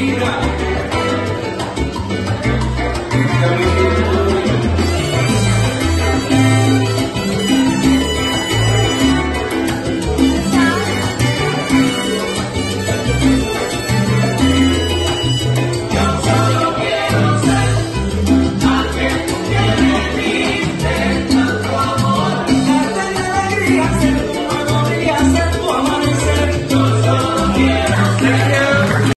vida.